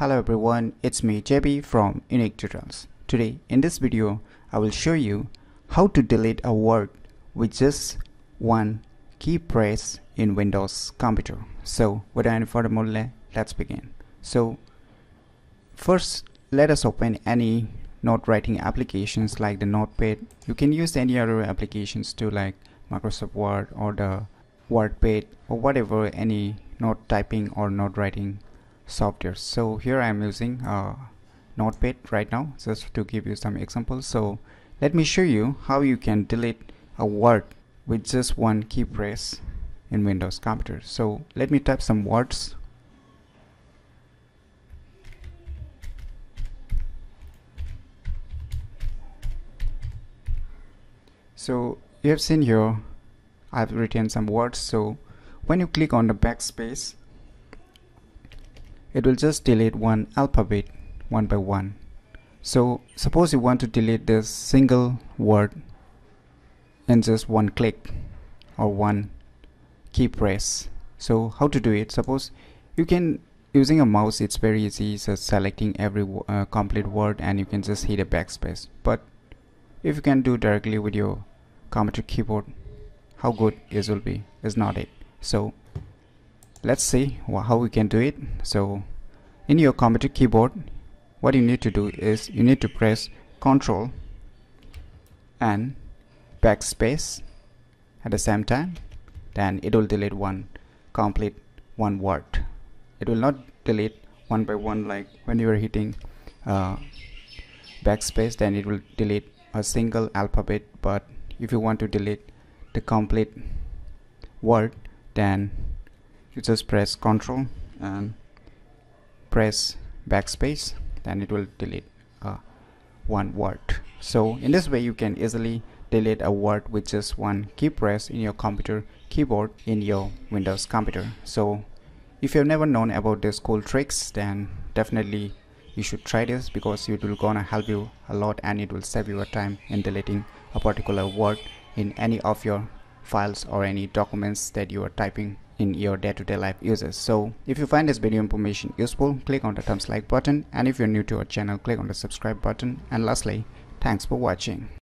Hello everyone, it's me JB from Unique Tutorials. Today in this video I will show you how to delete a word with just one key press in Windows computer. So without any further ado, let's begin. So first let us open any note writing applications like the notepad. You can use any other applications too like Microsoft Word or the WordPad or whatever any note typing or note writing software. So here I am using uh, notepad right now just to give you some examples. So let me show you how you can delete a word with just one key press in Windows computer. So let me type some words. So you have seen here I've written some words. So when you click on the backspace it will just delete one alphabet one by one. So suppose you want to delete this single word in just one click or one key press. So how to do it? Suppose you can using a mouse it's very easy so selecting every uh, complete word and you can just hit a backspace. But if you can do directly with your computer keyboard how good it will be? Is not it. So let's see how we can do it. So in your computer keyboard what you need to do is you need to press Ctrl and backspace at the same time. Then it will delete one complete one word. It will not delete one by one like when you are hitting uh, backspace then it will delete a single alphabet. But if you want to delete the complete word then you just press Ctrl and press backspace then it will delete uh, one word. So in this way you can easily delete a word with just one key press in your computer keyboard in your Windows computer. So if you've never known about these cool tricks then definitely you should try this because it will gonna help you a lot and it will save your time in deleting a particular word in any of your files or any documents that you are typing in your day-to-day -day life uses so if you find this video information useful click on the thumbs like button. And if you're new to our channel click on the subscribe button. And lastly thanks for watching